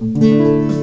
Música